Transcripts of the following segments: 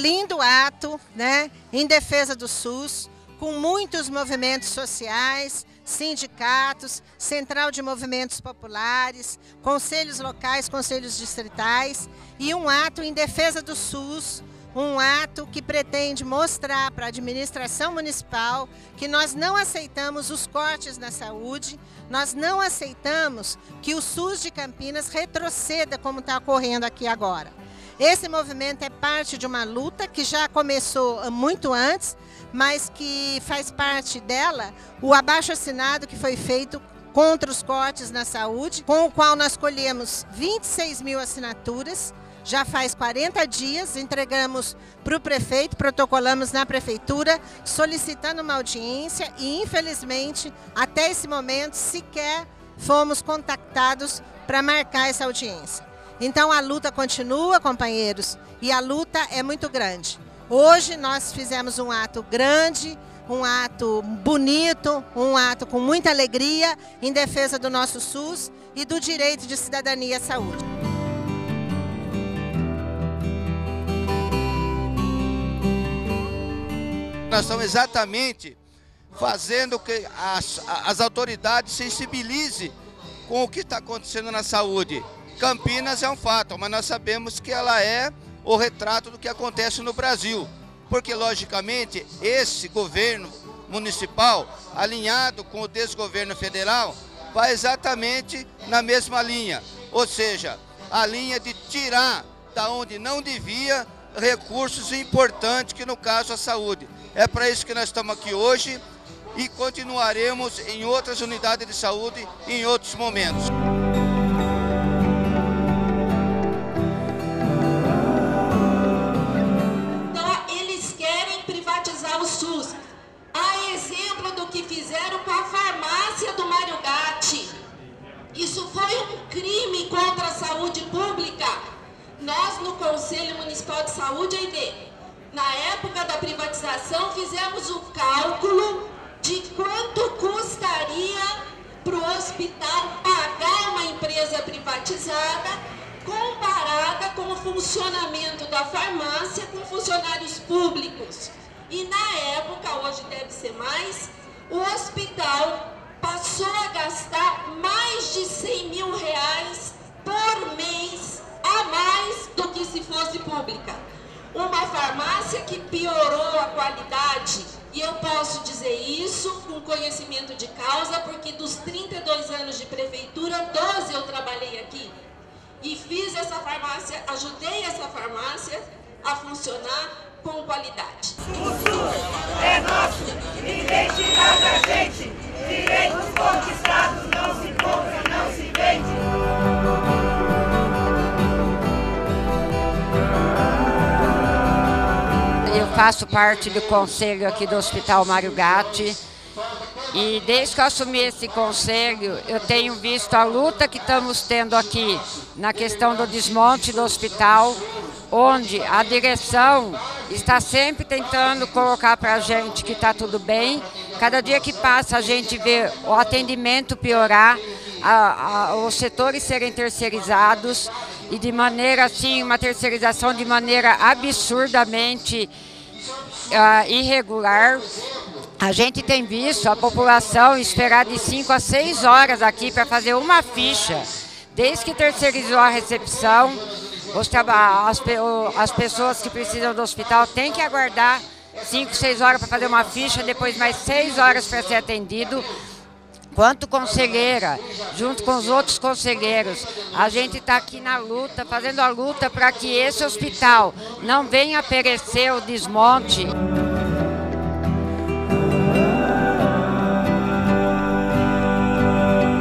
lindo ato né, em defesa do SUS, com muitos movimentos sociais, sindicatos, central de movimentos populares, conselhos locais, conselhos distritais e um ato em defesa do SUS, um ato que pretende mostrar para a administração municipal que nós não aceitamos os cortes na saúde, nós não aceitamos que o SUS de Campinas retroceda como está ocorrendo aqui agora. Esse movimento é parte de uma luta que já começou muito antes, mas que faz parte dela o abaixo assinado que foi feito contra os cortes na saúde, com o qual nós colhemos 26 mil assinaturas já faz 40 dias, entregamos para o prefeito, protocolamos na prefeitura, solicitando uma audiência e, infelizmente, até esse momento, sequer fomos contactados para marcar essa audiência. Então, a luta continua, companheiros, e a luta é muito grande. Hoje nós fizemos um ato grande, um ato bonito, um ato com muita alegria em defesa do nosso SUS e do direito de cidadania à saúde. Nós estamos exatamente fazendo que as, as autoridades sensibilizem com o que está acontecendo na saúde. Campinas é um fato, mas nós sabemos que ela é o retrato do que acontece no Brasil. Porque, logicamente, esse governo municipal, alinhado com o desgoverno federal, vai exatamente na mesma linha. Ou seja, a linha de tirar da onde não devia recursos importantes, que no caso a saúde. É para isso que nós estamos aqui hoje e continuaremos em outras unidades de saúde em outros momentos. Saúde pública. Nós, no Conselho Municipal de Saúde, AID, na época da privatização, fizemos o cálculo de quanto custaria para o hospital pagar uma empresa privatizada comparada com o funcionamento da farmácia com funcionários públicos. E na época, hoje deve ser mais, o hospital passou a gastar mais de 100 mil reais por mês a mais do que se fosse pública uma farmácia que piorou a qualidade. E eu posso dizer isso com conhecimento de causa, porque dos 32 anos de prefeitura, 12 eu trabalhei aqui. E fiz essa farmácia, ajudei essa farmácia a funcionar com qualidade. O SUS é nosso, ninguém tira da gente. Direitos conquistados não faço parte do conselho aqui do Hospital Mário Gatti. E desde que eu assumi esse conselho, eu tenho visto a luta que estamos tendo aqui na questão do desmonte do hospital, onde a direção está sempre tentando colocar para a gente que está tudo bem. Cada dia que passa a gente vê o atendimento piorar, a, a, os setores serem terceirizados e de maneira assim, uma terceirização de maneira absurdamente uh, irregular. A gente tem visto a população esperar de 5 a 6 horas aqui para fazer uma ficha. Desde que terceirizou a recepção, as, as pessoas que precisam do hospital têm que aguardar 5, 6 horas para fazer uma ficha, depois mais 6 horas para ser atendido quanto conselheira, junto com os outros conselheiros, a gente está aqui na luta, fazendo a luta para que esse hospital não venha a perecer o desmonte.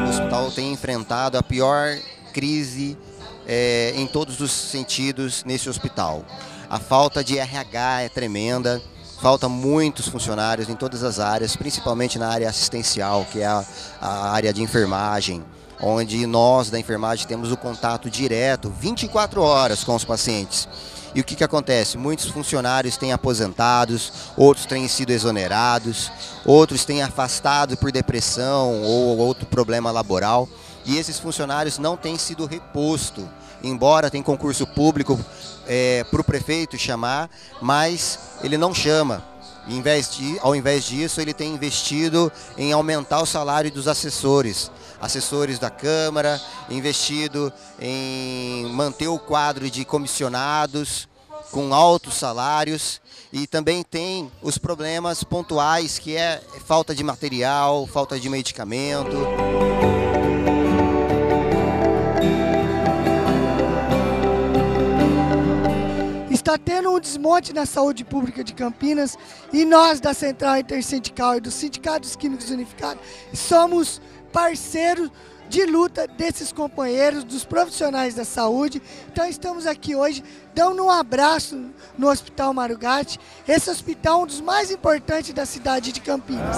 O hospital tem enfrentado a pior crise é, em todos os sentidos nesse hospital. A falta de RH é tremenda. Falta muitos funcionários em todas as áreas, principalmente na área assistencial, que é a, a área de enfermagem, onde nós da enfermagem temos o contato direto, 24 horas com os pacientes. E o que, que acontece? Muitos funcionários têm aposentados, outros têm sido exonerados, outros têm afastado por depressão ou outro problema laboral. E esses funcionários não têm sido reposto, embora tem concurso público é, para o prefeito chamar, mas ele não chama. Ao invés disso, ele tem investido em aumentar o salário dos assessores, assessores da Câmara, investido em manter o quadro de comissionados com altos salários e também tem os problemas pontuais que é falta de material, falta de medicamento. Está tendo um desmonte na saúde pública de Campinas e nós da Central Intersindical e dos Sindicatos Químicos Unificados somos parceiros de luta desses companheiros, dos profissionais da saúde. Então estamos aqui hoje dando um abraço no Hospital Marugatti. Esse hospital é um dos mais importantes da cidade de Campinas.